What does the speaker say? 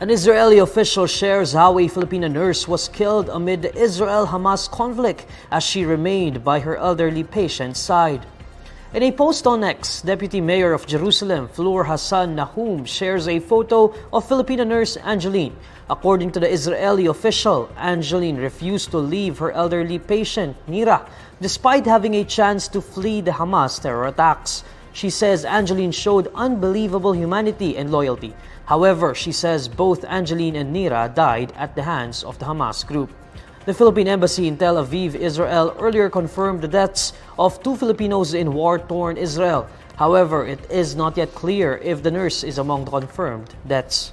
An Israeli official shares how a Filipina nurse was killed amid the Israel-Hamas conflict as she remained by her elderly patient's side. In a post on X, Deputy Mayor of Jerusalem, Fleur Hassan Nahoum, shares a photo of Filipina nurse Angeline. According to the Israeli official, Angeline refused to leave her elderly patient, Nira, despite having a chance to flee the Hamas terror attacks. She says Angeline showed unbelievable humanity and loyalty. However, she says both Angeline and Nira died at the hands of the Hamas group. The Philippine Embassy in Tel Aviv, Israel earlier confirmed the deaths of two Filipinos in war-torn Israel. However, it is not yet clear if the nurse is among the confirmed deaths.